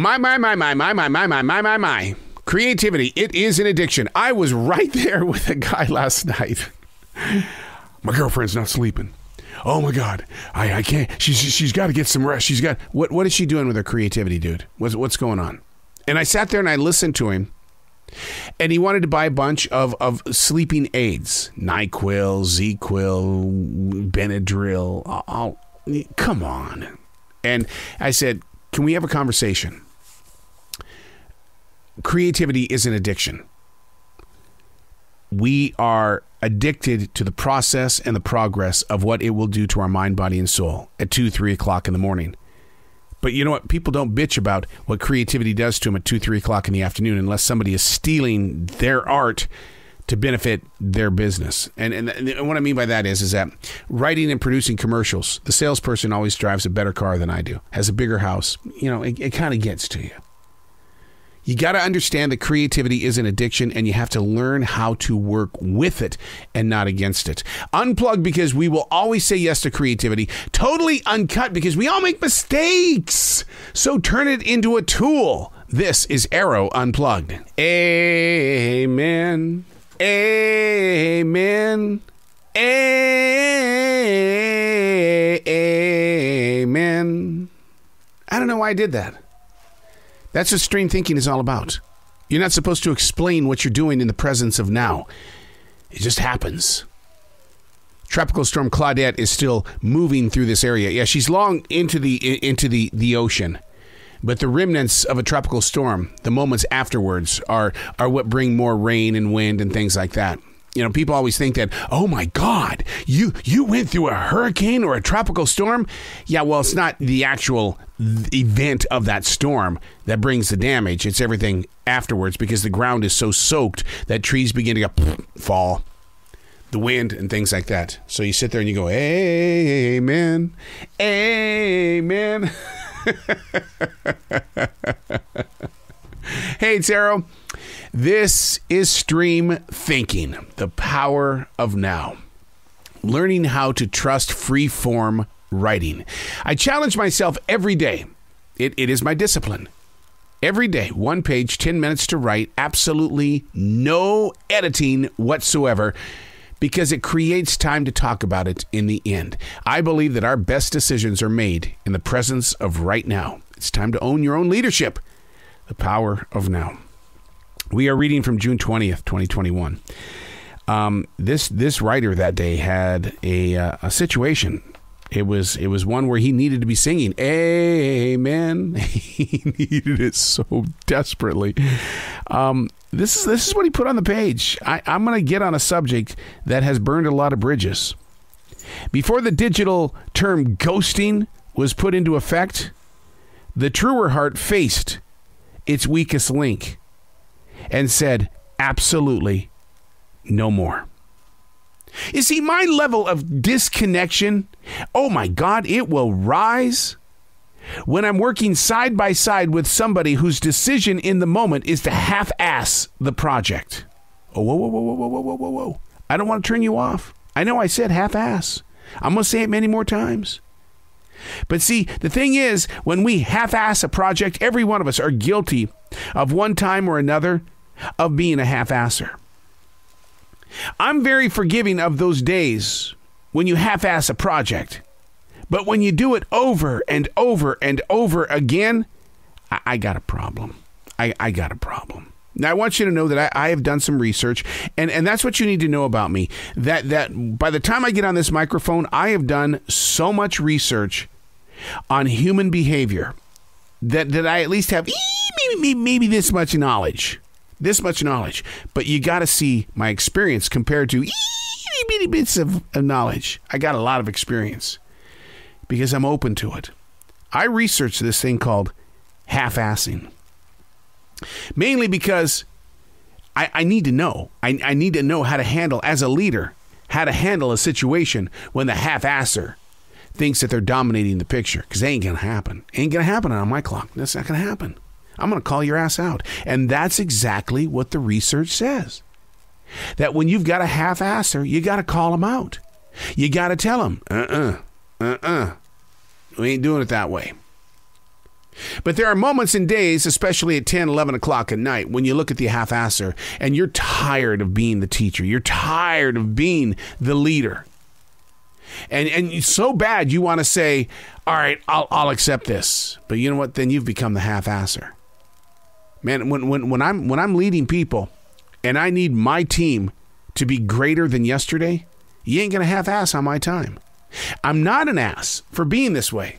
My, my, my, my, my, my, my, my, my, my, my. Creativity, it is an addiction. I was right there with a guy last night. My girlfriend's not sleeping. Oh my God, I, I can't. She's she's got to get some rest. She's got what what is she doing with her creativity, dude? What's what's going on? And I sat there and I listened to him, and he wanted to buy a bunch of of sleeping aids: Nyquil, ZzzQuil, Benadryl. I'll, I'll, come on. And I said, "Can we have a conversation?" Creativity is an addiction. We are addicted to the process and the progress of what it will do to our mind, body, and soul at two, three o'clock in the morning. But you know what? People don't bitch about what creativity does to them at two, three o'clock in the afternoon unless somebody is stealing their art to benefit their business. And, and, and what I mean by that is, is that writing and producing commercials, the salesperson always drives a better car than I do, has a bigger house. You know, it, it kind of gets to you. You got to understand that creativity is an addiction and you have to learn how to work with it and not against it. Unplug because we will always say yes to creativity. Totally uncut because we all make mistakes. So turn it into a tool. This is Arroe Unplugged. Amen. Amen. Amen. I don't know why I did that. That's what stream thinking is all about. You're not supposed to explain what you're doing in the presence of now. It just happens. Tropical storm Claudette is still moving through this area. Yeah, she's long into the into the the ocean. But the remnants of a tropical storm, the moments afterwards are are what bring more rain and wind and things like that. You know, people always think that, "Oh my god, you you went through a hurricane or a tropical storm?" Yeah, well, it's not the actual event of that storm that brings the damage. It's everything afterwards because the ground is so soaked that trees begin to go, fall, the wind and things like that. So you sit there and you go, Amen, Amen. hey, it's Arroe. This is Stream Thinking, the power of now. Learning how to trust free form writing. I challenge myself every day. It, it is my discipline. Every day, one page, 10 minutes to write, absolutely no editing whatsoever because it creates time to talk about it in the end. I believe that our best decisions are made in the presence of right now. It's time to own your own leadership. The power of now. We are reading from June 20th, 2021. Um, this this writer that day had a, uh, a situation it was it was one where he needed to be singing Amen. he needed it so desperately. Um, this is this is what he put on the page. I, I'm going to get on a subject that has burned a lot of bridges. Before the digital term ghosting was put into effect, the truer heart faced its weakest link and said, "Absolutely, no more." You see, my level of disconnection, oh my God, it will rise when I'm working side by side with somebody whose decision in the moment is to half ass the project. Oh, whoa, whoa, whoa, whoa, whoa, whoa, whoa, whoa. I don't want to turn you off. I know I said half ass. I'm going to say it many more times. But see, the thing is, when we half ass a project, every one of us are guilty of one time or another of being a half asser. I'm very forgiving of those days when you half ass a project. But when you do it over and over and over again, I, I got a problem. I, I got a problem. Now I want you to know that I, I, have done some research, and, and that's what you need to know about me. That that by the time I get on this microphone, I have done so much research on human behavior that, that I at least have maybe, maybe this much knowledge this much knowledge, but you got to see my experience compared to itty bitty bits of, knowledge. I got a lot of experience because I'm open to it. I researched this thing called half assing, mainly because I, I need to know. I, I need to know how to handle, as a leader, how to handle a situation when the half asser thinks that they're dominating the picture because ain't going to happen. Ain't going to happen on my clock. That's not going to happen. I'm going to call your ass out. And that's exactly what the research says. That when you've got a half asser, you got to call them out. You got to tell them, uh uh-uh, uh, uh uh, we ain't doing it that way. But there are moments and days, especially at 10, 11 o'clock at night, when you look at the half asser and you're tired of being the teacher. You're tired of being the leader. And, and so bad you want to say, all right, I'll, I'll accept this. But you know what? Then you've become the half asser. Man, when, when, when, I'm, when I'm leading people and I need my team to be greater than yesterday, you ain't to half ass on my time. I'm not an ass for being this way.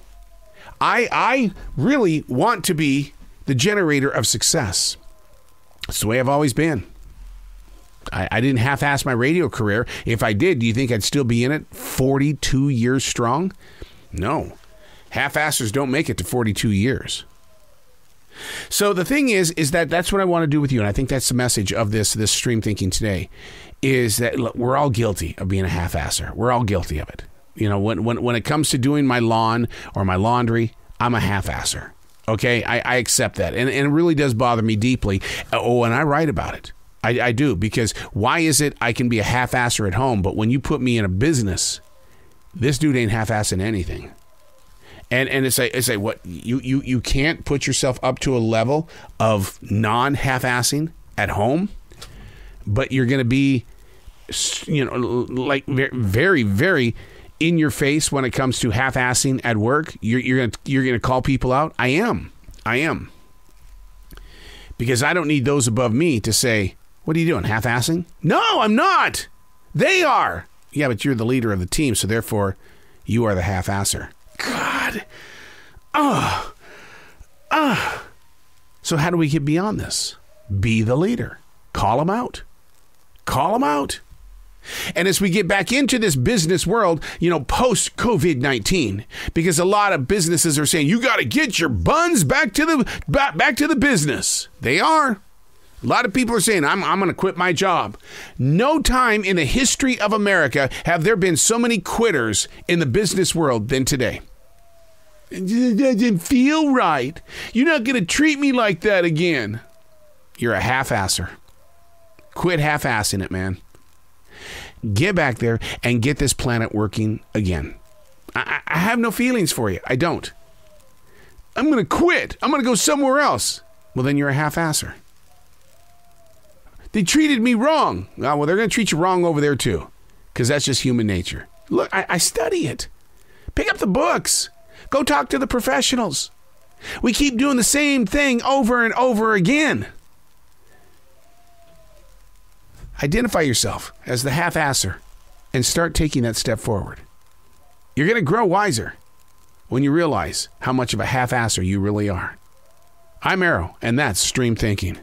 I I really want to be the generator of success. It's the way I've always been. I, I didn't half ass my radio career. If I did, do you think I'd still be in it 42 years strong? No. Half assers don't make it to 42 years. So the thing is, is that that's what I want to do with you, and I think that's the message of this this stream thinking today, is that look, we're all guilty of being a half asser. We're all guilty of it. You know, when, when, when it comes to doing my lawn or my laundry, I'm a half asser. Okay, I, I accept that. And, and it really does bother me deeply. Uh, oh, and I write about it. I, I do because why is it I can be a half asser at home, but when you put me in a business, this dude ain't half assing anything. And and it's like it's like what you, you you can't put yourself up to a level of non half assing at home, but you're gonna be you know like very very in your face when it comes to half-assing at work. You're, you're gonna you're gonna call people out. I am. I am. Because I don't need those above me to say, "What are you doing? Half-assing?" No, I'm not. They are. Yeah, but you're the leader of the team, so therefore, you are the half-asser. God. Ah. Ah. So how do we get beyond this? Be the leader. Call them out. Call them out. And as we get back into this business world, you know, post COVID 19, because a lot of businesses are saying, you got to get your buns back to the back, back to the business. They are. A lot of people are saying, I'm, I'm going to quit my job. No time in the history of America have there been so many quitters in the business world than today. It doesn't feel right. You're not going to treat me like that again. You're a half asser. Quit half assing it, man get back there and get this planet working again. I, I have no feelings for you. I don't. I'm going to quit. I'm going to go somewhere else. Well, then you're a half asser. They treated me wrong. Oh, well, they're going to treat you wrong over there too, because that's just human nature. Look, I, I study it. Pick up the books. Go talk to the professionals. We keep doing the same thing over and over again. Identify yourself as the half asser and start taking that step forward. You're going to grow wiser when you realize how much of a half asser you really are. I'm Arroe, and that's Stream Thinking.